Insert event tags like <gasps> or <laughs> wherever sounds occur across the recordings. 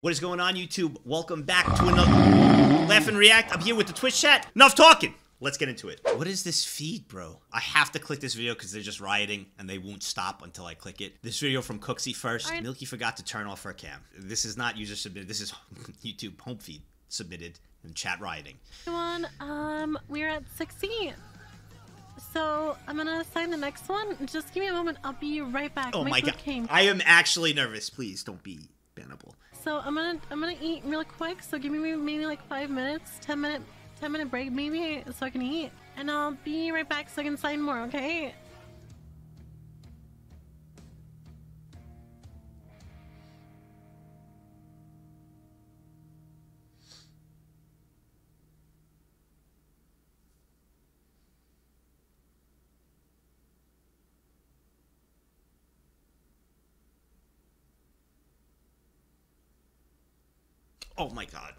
What is going on, YouTube? Welcome back to another Laugh and React. I'm here with the Twitch chat. Enough talking. Let's get into it. What is this feed, bro? I have to click this video because they're just rioting and they won't stop until I click it. This video from Cooksy first. Alright. Milky forgot to turn off her cam. This is not user submitted. This is <laughs> YouTube home feed submitted and chat rioting. Everyone, um, we're at 16. So I'm gonna sign the next one. Just give me a moment. I'll be right back. Oh my food god. Came. I am actually nervous. Please don't be bannable. So I'm gonna I'm gonna eat real quick. So give me maybe, like five minutes, ten minute ten minute break maybe, so I can eat, and I'll be right back so I can sign more. Okay. Oh my god.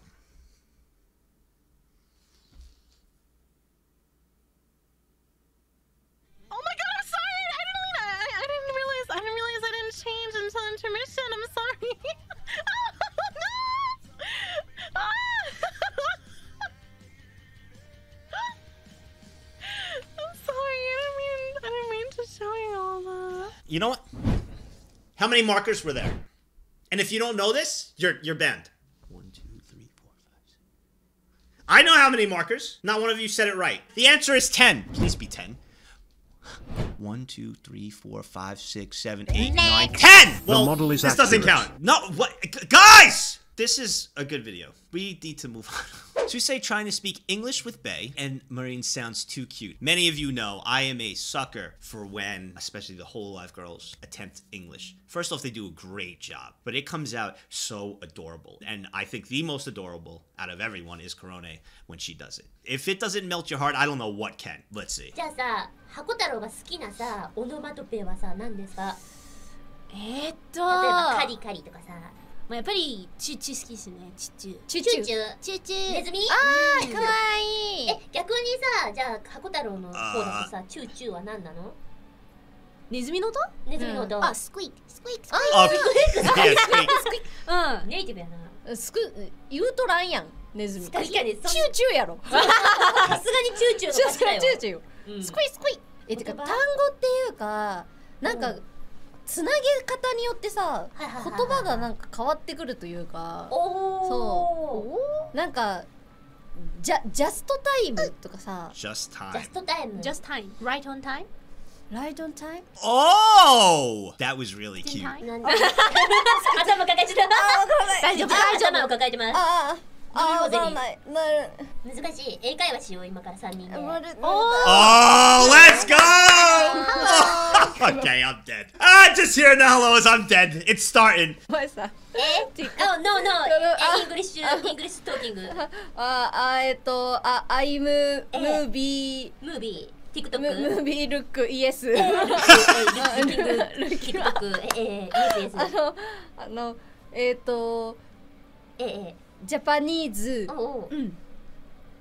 Oh my god, I'm sorry. I didn't I, I didn't realize I didn't realize I didn't change until intermission. I'm sorry. <laughs> oh, no. Ah. <laughs> I'm sorry. I didn't mean I didn't mean to show you all that. You know what? How many markers were there? And if you don't know this, you're you're banned. One, two, three, four, five, six. I know how many markers. Not one of you said it right. The answer is ten. Please be ten. One, two, three, four, five, six, seven, eight, nine, ten. Well, model is this doesn't count. No, what, guys? This is a good video. We need to move on. <laughs> Suisei trying to speak English with Bae, and Marine sounds too cute. Many of you know I am a sucker for when, especially the Hololive girls, attempt English. First off, they do a great job, but it comes out so adorable. And I think the most adorable out of everyone is Korone when she does it. If it doesn't melt your heart, I don't know what can. Let's see. 箱太郎が好きなさオノマトペはさ何ですかえー、っと例えばカリカリとかさまあ、やっぱりチューチュー好きですね。チューチュー。チューチュー、チューチュー。ネズミ。あーうん。かわいい。え、逆にさ、じゃあ箱太郎の方だとさ、チューチューは何なの？ネズミの音？ネズミの音。あスクイッスクイッスク Oh, yeah, sweet. イネイティブやな。うんスク言うとらんやんネズミ。確かにチューチューやろ。<laughs> さすがにチューチューのチューチュー勝ちだよ。チューチューうん。スクイスクイえてか言単葉語っていうかなんか、うんつなげ方によってさはいはいはいはい言葉がなんか変わってくるというか。そなんかジャジャストタイムとかさ Just ジ time. ャストタイム。Just time right on time? Right on time? Oh! That was really cute. <laughs> <laughs> 頭抱えてた。大丈夫あ大丈夫頭を抱えてます。あー、わかんない。なる。難しい。英会話しよう、今から3人で。おる。Oh, let's go! okay, I'm dead. Ah, just hearing the hellos, I'm dead. It's starting. え ?Oh, no, no. English, English talking. あ、あ、えっと、あ、I'm movie. Movie. TikTok? ムービールックイエス。ルッキルック、ええ、イエスイエス。あの、あの、えっと、ええ。ジャパニーズー、おうおううん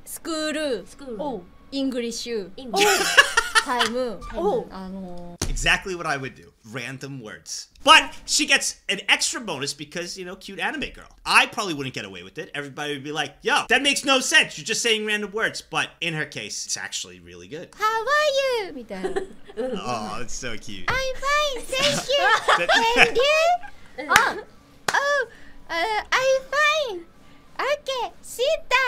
スクールスクール。おイングリッシュイングリッシタイムタイムあの Exactly what I would do. Random words. But she gets an extra bonus because, you know, cute anime girl. I probably wouldn't get away with it. Everybody would be like, yo, that makes no sense. You're just saying random words. But in her case, it's actually really good. How are you? みたいな Oh, it's so cute. I'm fine, thank you. And <laughs> you? <laughs> ュ。あ Oh, uh, I'm fine. Okay, sit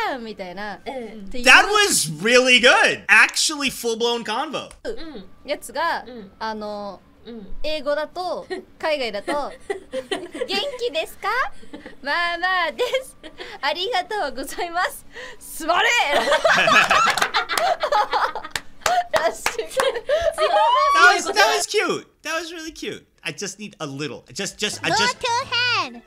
down みたいな。That was really good. Actually, full blown convo. うん。やつが、うんあのうん。英語だと海外だと「元気ですかまあまあですありがとうございます座れ!」らしく That was, that was cute. That was really cute. I just need a little. Just, just, I just. I'm done.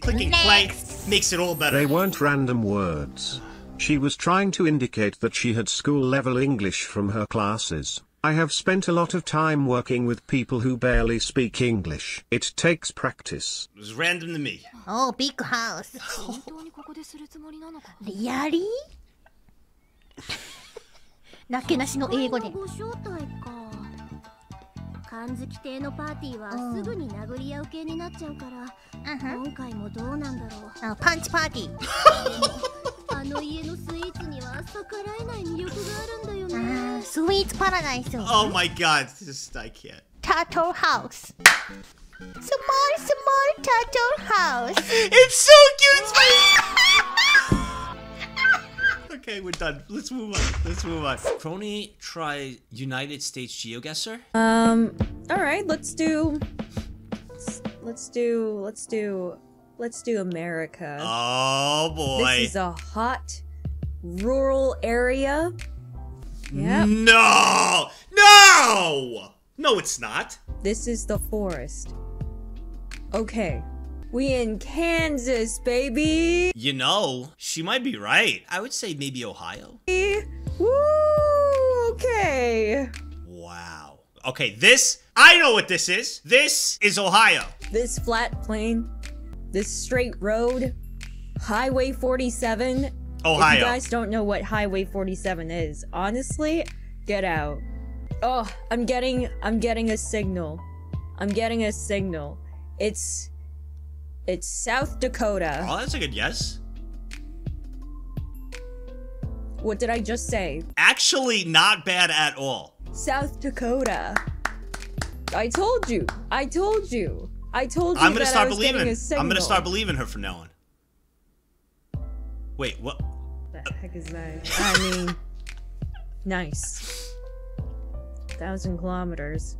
That's it. Clicking play makes it all better. They weren't random words. She was trying to indicate that she had school level English from her classes. I have spent a lot of time working with people who barely speak English. It takes practice. It was random to me. Oh, big house 本<laughs> 当にここでするつもりなのかリアリー<laughs> なけなしの英語でご招待か パン好き亭のパーティーはすぐに殴り合う系になっちゃうからうん今回もどうなんだろうあパンチパーティーあの家のスイーツには逆らえない魅力があるんだよねスイーツパラダイス Oh my god, just I can't. タートルハウス Small small turtle house It's so cute. It's my- okay, we're done. Let's move on. Let's move on. Kronii, try United States GeoGuessr. Um. All right. Let's do. Let's do. Let's do. Let's do America. Oh boy. This is a hot rural area. Yep. No! No! No, it's not. This is the forest. Okay. We in Kansas, baby. You know, she might be right. I would say maybe Ohio. Woo. Okay. Wow. Okay, this, I know what this is. This is Ohio. This flat plain, this straight road, Highway 47. Ohio. If you guys don't know what Highway 47 is, honestly, get out. Oh, I'm getting I'm getting a signal. I'm getting a signal. It's it's South Dakota. Oh, that's a good yes. What did I just say? Actually, not bad at all. South Dakota. I told you. I told you. I told you I'm gonna start believing. I'm gonna start believing her from now on. Wait, what? The heck is that? I mean, nice. Thousand kilometers.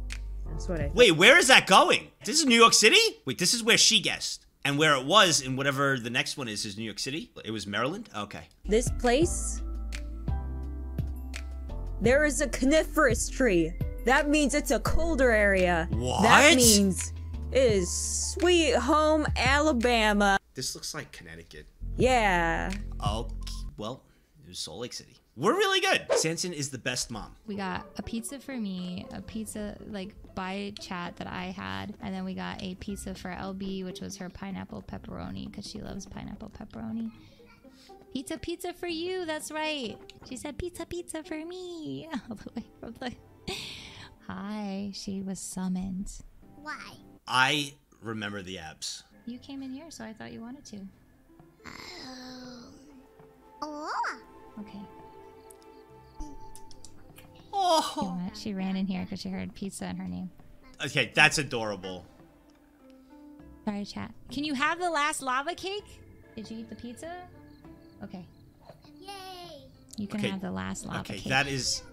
That's what I. Wait, where is that going? This is New York City? Wait, this is where she guessed. And where it was, and whatever the next one is, is New York City? It was Maryland? Okay. This place. There is a coniferous tree. That means it's a colder area. What? That means it is sweet home Alabama. This looks like Connecticut. Yeah. Okay, well, it was Salt Lake City. We're really good. Sansin is the best mom. We got a pizza for me, a pizza like by chat that I had, and then we got a pizza for LB, which was her pineapple pepperoni because she loves pineapple pepperoni. Pizza, pizza for you. That's right. She said pizza, pizza for me. <laughs> All the way from the. <laughs> Hi. She was summoned. Why? I remember the apps. You came in here, so I thought you wanted to. Oh. oh. Okay. Oh. You Oh. want- She ran in here because she heard pizza in her name. Okay, that's adorable. Sorry, chat. Can you have the last lava cake? Did you eat the pizza? Okay. Yay! You can Okay. have the last lava Okay, cake. that is.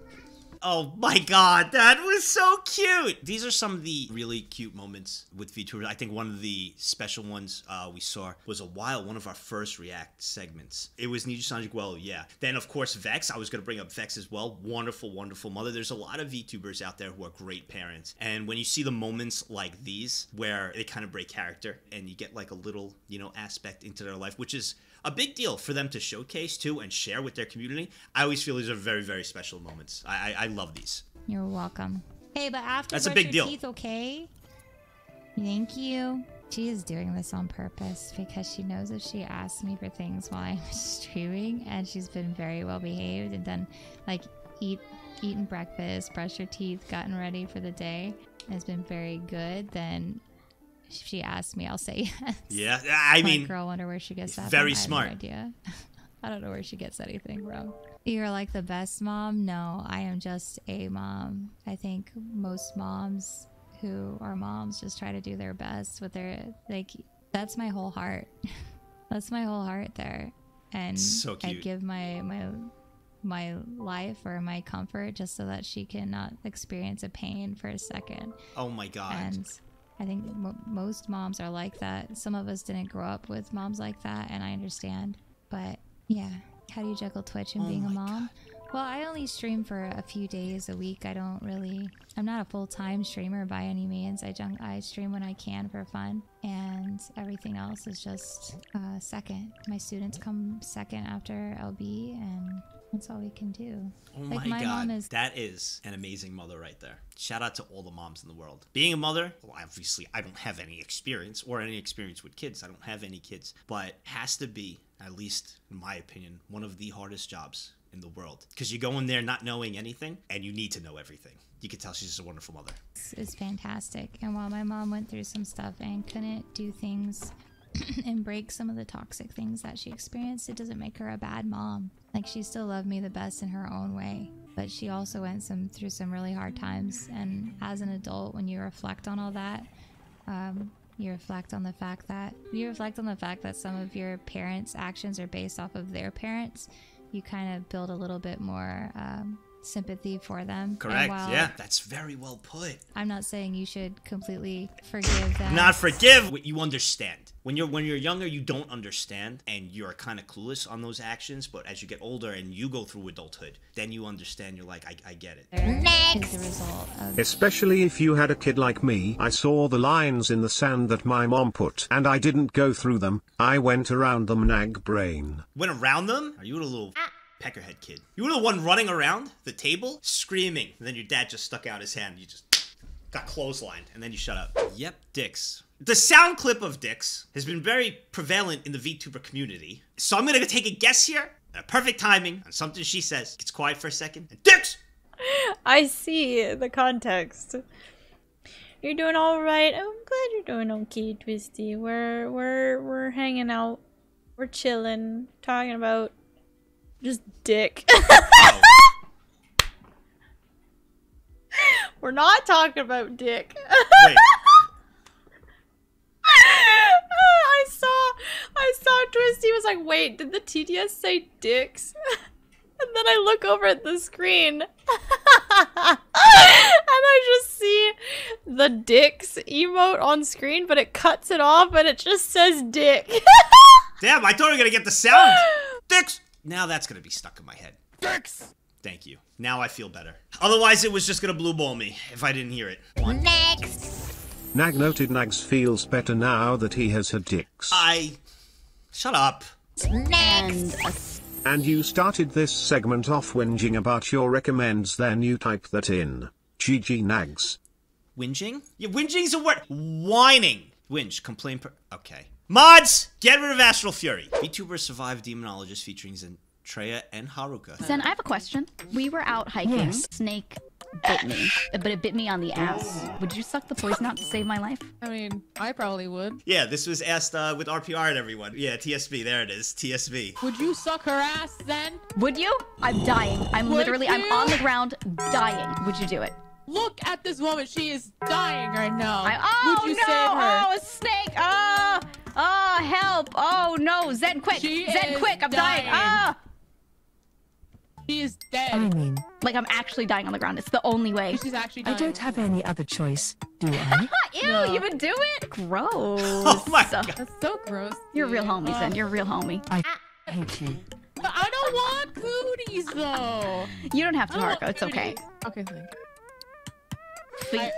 Oh my god, that was so cute! These are some of the really cute moments with VTubers. I think one of the special ones uh, we saw was a while, one of our first React segments. It was Niju Sanjiguelo, yeah. Then, of course, Vex. I was to bring up Vex as well. Wonderful, wonderful mother. There's a lot of VTubers out there who are great parents. And when you see the moments like these, where they kind of break character and you get like a little, you know, aspect into their life, which is a big deal for them to showcase too and share with their community. I always feel these are very, very special moments. I, I, I love these. You're welcome. Hey, but after That's a big your deal. teeth, okay? Thank you. She is doing this on purpose because she knows if she asks me for things while I'm <laughs> streaming, and she's been very well behaved and done like eat eaten breakfast, brush her teeth, gotten ready for the day, and has been very good, then if she asks me, I'll say yes. Yeah, I mean, girl, wonder where she gets that. very from. I have smart. Idea. <laughs> I don't know where she gets anything from. You're like the best mom. No, I am just a mom. I think most moms who are moms just try to do their best with their like. That's my whole heart. <laughs> that's my whole heart there, and So I give my my my life or my comfort just so that she cannot experience a pain for a second. oh my god. And I think mo most moms are like that. Some of us didn't grow up with moms like that, and I understand. But yeah, how do you juggle Twitch and Oh being a mom? Well, I only stream for a few days a week. I don't really. I'm not a full time streamer by any means. I jung- I stream when I can for fun, and everything else is just uh, second. My students come second after LB, and that's all we can do. Oh like my, my god, mom is that is an amazing mother right there. Shout out to all the moms in the world. Being a mother, well, obviously, I don't have any experience or any experience with kids. I don't have any kids, but has to be, at least in my opinion, one of the hardest jobs in the world because you go in there not knowing anything and you need to know everything. You can tell she's just a wonderful mother. is fantastic. And while my mom went through some stuff and couldn't do things <laughs> and break some of the toxic things that she experienced, it doesn't make her a bad mom. Like she still loved me the best in her own way. But she also went some through some really hard times. And as an adult, when you reflect on all that, um, you reflect on the fact that you reflect on the fact that some of your parents' actions are based off of their parents. You kind of build a little bit more um, sympathy for them. Correct. while- Yeah, that's very well put. I'm not saying you should completely forgive them. Not forgive what you understand. When you're when you're younger, you don't understand and you're kind of clueless on those actions. But as you get older and you go through adulthood, then you understand. You're like, I, I get it. Next. The result Especially if you had a kid like me. I saw the lines in the sand that my mom put, and I didn't go through them. I went around them nag brain. Went around them. Are you a little uh-uh. Peckerhead kid? You were the one running around the table screaming, and then your dad just stuck out his hand. And you just got clotheslined, and then you shut up. Yep, dicks. The sound clip of dicks has been very prevalent in the VTuber community. So I'm gonna take a guess here. Uh, perfect timing on something she says. Gets quiet for a second. And dicks. <laughs> I see the context. You're doing all right. I'm glad you're doing okay, Twisty. We're we're we're hanging out. We're chilling, talking about just dick. <laughs> Oh, we're not talking about dick. wait. <laughs> I saw I saw Twisty was like, wait, did the TDS say dicks? <laughs> and then I look over at the screen and I just see the dicks emote on screen, but it cuts it off and it just says dick. Damn, I thought we were gonna get the sound. <gasps> Dicks. Now that's gonna be stuck in my head. Dicks. Thank you. Now I feel better. Otherwise, it was just gonna blue ball me if I didn't hear it. Next! Nag noted Nags feels better now that he has had dicks. I. Shut up. And a And you started this segment off whinging about your recommends then you type that in. GG Nags. Whinging? Yeah, whinging's a word. Whining. Whinge. Complain. Per- okay. Mods, get rid of Astral Fury. VTuber survived Demonologist featuring Zentreya and Haruka. Zen, I have a question. We were out hiking. Snake bit me, but it bit me on the ass. Would you suck the poison out to save my life? I mean, I probably would. Yeah, this was asked uh, with RPR and everyone. Yeah, TSB. There it is. TSB. Would you suck her ass then? Would you? I'm dying. I'm Would literally, I'm on the ground dying. Would you do it? Look at this woman. She is dying right now. I, oh Would you no! save her? Oh, a snake! Oh, oh, help! Oh no! Zen, quick! She Zen, quick! I'm dying! dying. Ah! She is dead. I mean, Like I'm actually dying on the ground. It's the only way. She's actually I don't have any other choice, do <laughs> I? Ew! No. You would do it? <laughs> Gross. Oh my So- god. That's so gross. You're a real homie, Zen. You're a real homie. I hate you. but I don't want cooties though. You don't have to, I don't want Haruka. It's okay. Okay, thank you. But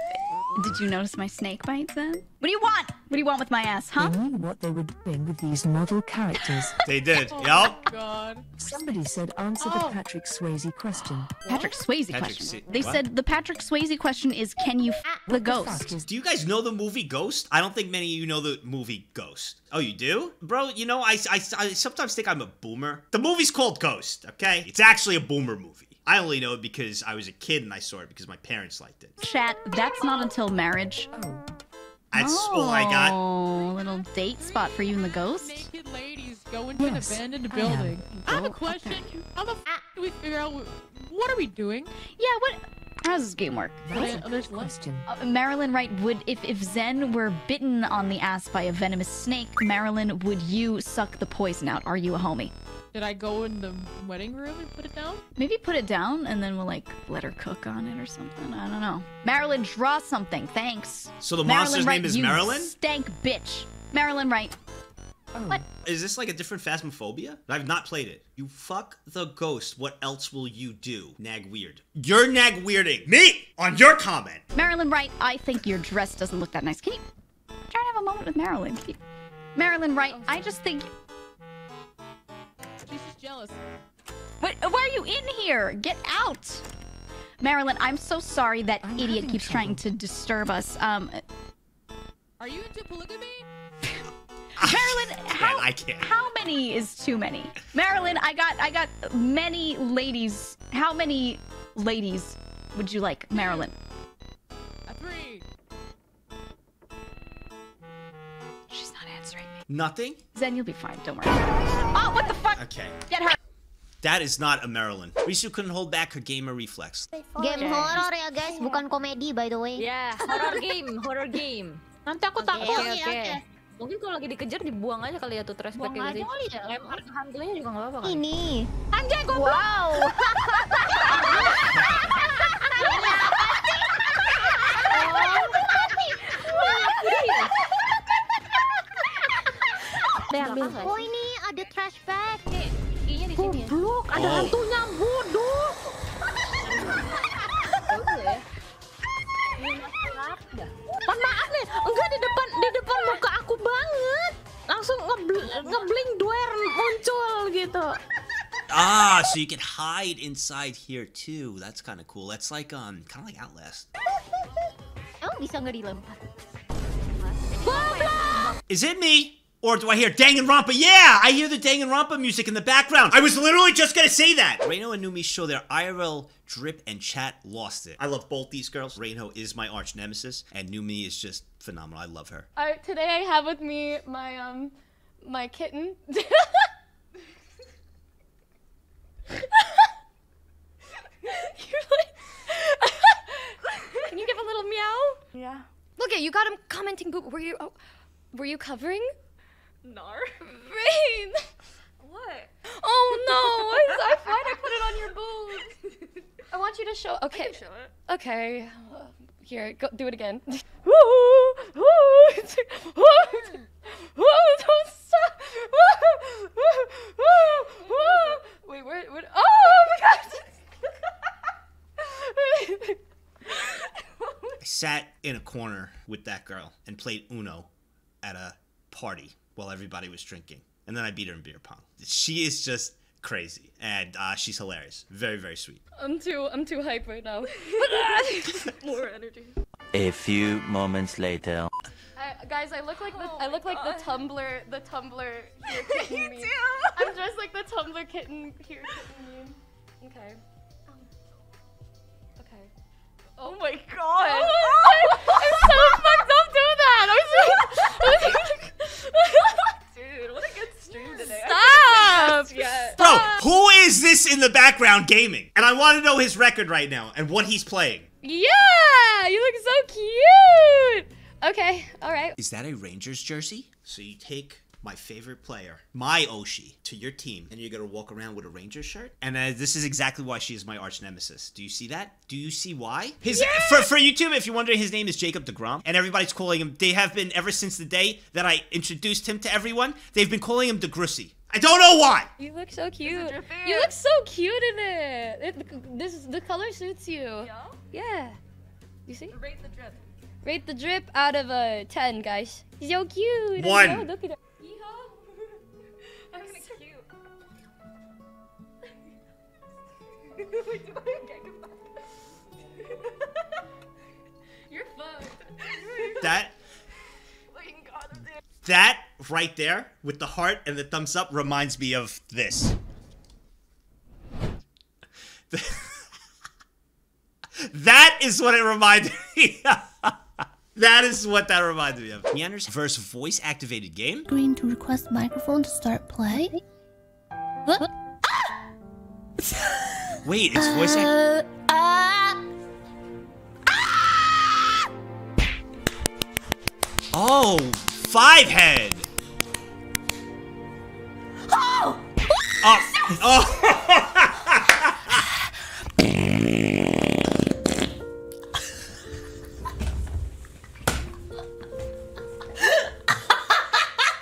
did you notice my snake bites then? What do you want? What do you want with my ass, huh? They knew what they were doing with these model characters. <laughs> They did. Oh Yup. my god. Somebody said answer Oh. the Patrick Swayze question. Patrick Swayze Patrick question. Swa- they what? said the Patrick Swayze question is can you f the Fuck ghost? is Do you guys know the movie Ghost? I don't think many of you know the movie Ghost. Oh, you do? Bro, you know, I, I, I sometimes think I'm a boomer. The movie's called Ghost, okay? It's actually a boomer movie. I only know it because I was a kid and I saw it because my parents liked it. Chat, that's not until marriage. Oh, That's all I got. Oh, little date spot for you and the ghost. Naked ladies go into Yes, an abandoned building. I, have a oh, question. How the f do we figure out what are we doing? Yeah, what? How does this game work? that's a there's question. Uh, Marilyn, Wright Would if if Zen were bitten on the ass by a venomous snake, Marilyn, would you suck the poison out? Are you a homie? Did I go in the wedding room and put it down? Maybe put it down and then we'll like let her cook on it or something. I don't know. Marilyn, draw something. Thanks. So the Marilyn monster's Wright, name is you Marilyn? Stank bitch. Marilyn Wright. Oh, What? Is this like a different Phasmophobia? I've not played it. You fuck the ghost. What else will you do? Nag weird. You're nag weirding me on your comment. Marilyn Wright, I think your dress doesn't look that nice. Can you try to have a moment with Marilyn? You- Marilyn Wright, I just think. She's just jealous. What, why are you in here? Get out! Marilyn, I'm so sorry that I'm idiot having keeps trying to disturb us. Um, Are you into polygamy? Marilyn, <laughs> how I can't. How many is too many? Marilyn, I got I got many ladies. How many ladies would you like, Marilyn? A three. She's not answering me. Nothing? Zen, you'll be fine. Don't worry. Oh, what the fuck? Okay. Get her. That is not a Marilyn. Risu couldn't hold back her gamer reflex. Game horror ya guys, bukan komedi by the way. Ya, horror game, horror game. Nanti aku Oke, takut. oke, oke. Mungkin kalau lagi dikejar dibuang aja kali ya tuh trash Buang bag aja kali ya. Lempar ke hantunya juga nggak apa-apa kan? Ini. Anjay, goblok. Wow. <laughs> Oh ini ada trash bag. Iya di sini ya. Goblok, ada Oh. hantunya bodoh. Banget. Langsung ngebl ngeblink muncul gitu. Ah, so you can hide inside here too. That's kind of cool. That's like um, kind of like Outlast. Emang bisa nggak dilempar? Is it me? Or do I hear Danganronpa? Yeah, I hear the Danganronpa music in the background. I was literally just gonna say that. Rainhoe and Numi show their IRL drip and chat lost it. I love both these girls. Rainhoe is my arch nemesis, and Numi is just phenomenal. I love her. I, today I have with me my um my kitten. <laughs> You're like, <laughs> can you give a little meow? Yeah. Look at you got him commenting. But were you oh, were you covering? Nar. Rain. What? Oh no! I, I thought I put it on your boobs. I want you to show. Okay. show it. Okay. Here, go do it again. <laughs> <laughs> Woo! Woo! Woo! Don't stop! Wait, where? where oh, oh my god! I sat in a corner with that girl and played Uno at a party while everybody was drinking. And then I beat her in beer pong. She is just crazy. And uh, she's hilarious. Very, very sweet. I'm too I'm too hype right now. <laughs> More energy. A few moments later. I, guys, I look like the I look like the Tumblr the Tumblr here kitten <laughs> You meme. do. I'm dressed like the Tumblr kitten here kitten meme. Okay. Um, okay. Oh my god! I'm so fucked. Don't do that. I'm so. Dude, what a good stream today. Stop! Yeah. Bro, who is this in the background gaming? And I want to know his record right now and what he's playing. Yeah, you look so cute. Okay, all right. Is that a Rangers jersey? So you take my favorite player, my Oshi, to your team, and you're gonna walk around with a Ranger shirt. And uh, this is exactly why she is my arch nemesis. Do you see that? Do you see why? His for for YouTube, if you're wondering, his name is Jacob Degrom, and everybody's calling him. They have been ever since the day that I introduced him to everyone. They've been calling him Degrussi. I don't know why. You look so cute. You look so cute in it. it this the color suits you. Yeah. Yeah. You see? Rate the drip. Rate the drip out of a ten, guys. He's so cute. One. You're fucked. That Fucking God, dude. that right there with the heart and the thumbs up reminds me of this. <laughs> that is what it reminded me. of. that is what that reminded me of. Nyanners versus voice activated game. Green to request microphone to start play. What? Ah! <laughs> Wait, it's voice. Uh, uh, Oh, five head. oh! Oh, <laughs> oh.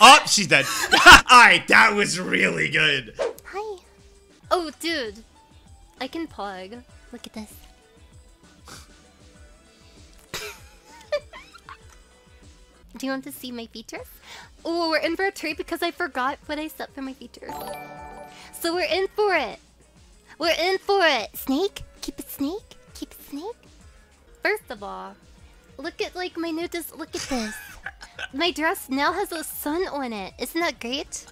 oh, she's dead. <laughs> All right, that was really good. Hi. Oh, dude. I can pog. Look at this. <laughs> Do you want to see my features? Oh, we're in for a treat because I forgot what I set for my features. So we're in for it. We're in for it. Snake? Keep it snake? Keep it snake? First of all, look at like my new dis- look at this. My dress now has a sun on it. Isn't that great?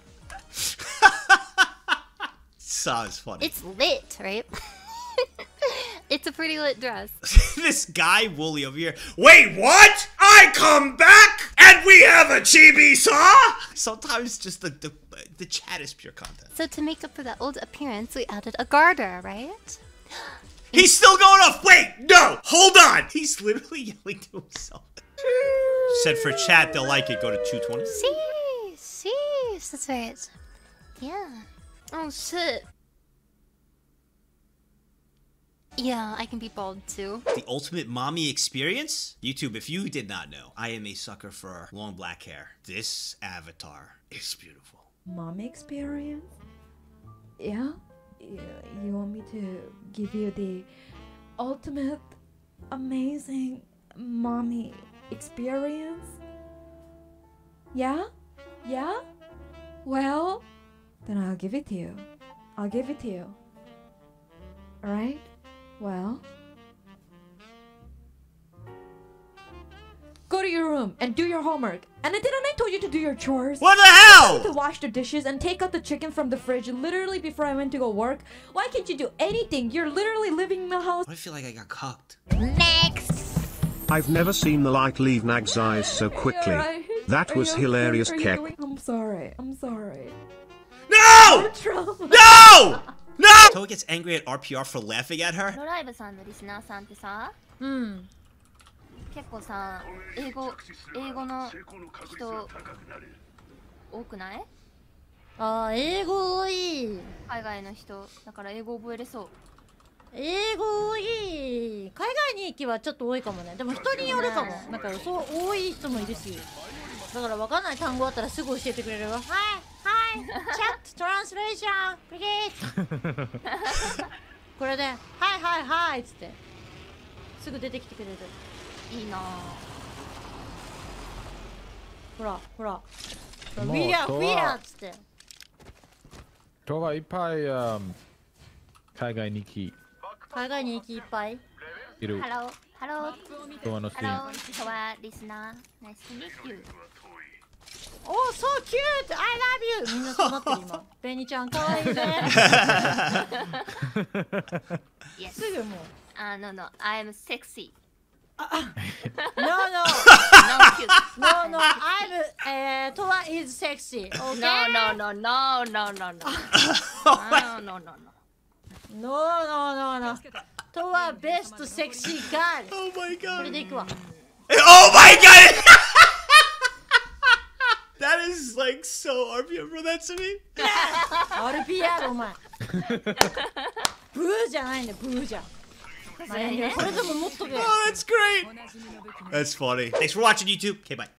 Saa is funny. It's lit, right? <laughs> it's a pretty lit dress. <laughs> this guy Wooly over here. Wait, what? I come back and we have a chibi Saa. Sometimes just the, the the chat is pure content. So to make up for that old appearance, we added a garter, right? <gasps> He's still going off. Wait, no, hold on. He's literally yelling to himself. Said for chat they'll like it. Go to 220. See, see, that's right. Yeah. Oh shit. Yeah, I can be bald too. The ultimate mommy experience? YouTube, if you did not know, I am a sucker for long black hair. This avatar is beautiful. Mommy experience? Yeah? You, you want me to give you the ultimate amazing mommy experience? Yeah? Yeah? Well, then I'll give it to you. I'll give it to you. Alright? Well. Go to your room and do your homework. And I didn't I told you to do your chores? What the hell? I told to wash the dishes and take out the chicken from the fridge literally before I went to go work. Why can't you do anything? You're literally living in the house. I feel like I got cocked. Next. I've never seen the light leave Nag's eyes so quickly. Alright. That Are was you- hilarious, are you I'm sorry. I'm sorry. No! No! No! Toa gets angry at RPR for laughing at her? ロライブさんのリスナーさんってさ、うん、結構さ、英語英語の人多くない？あー英語いい海外の人だから英語覚えれそう。英語いい海外に行きはちょっと多いかもねでも人によるかもなんかそう多い人もいるしだから分かんない単語あったらすぐ教えてくれるわはいキャットトランスレーションこれで、はいはいはいっつって、すぐ出てきてくれる。いいなほら、ほら。ウィア、ウィアっつって。今日はいっぱい、um, 海外に行き。海外に行きいっぱい？いる。ハロー、ハロー。今アのストリー。ハロー、今日リスナー。Nice to meet you. Oh, so! I l みんなそうなってる今。ベニちゃんかわいいね。すぐもう。あ、no no I'm sexy No, no. No No. I'm, えー、トワ is sexy. Okay? No no no no no no no no no no no No, no, no, no. トワ best sexy girl. Oh my god. これでいくわ。Oh my god! that is like so RPM bro, that's me. <laughs> RPR お前。ブーじゃないんだよ、ブーじゃん。まあいいよそれでももっとけ。 Oh, that's great. That's funny. Thanks for watching, YouTube. Okay, bye.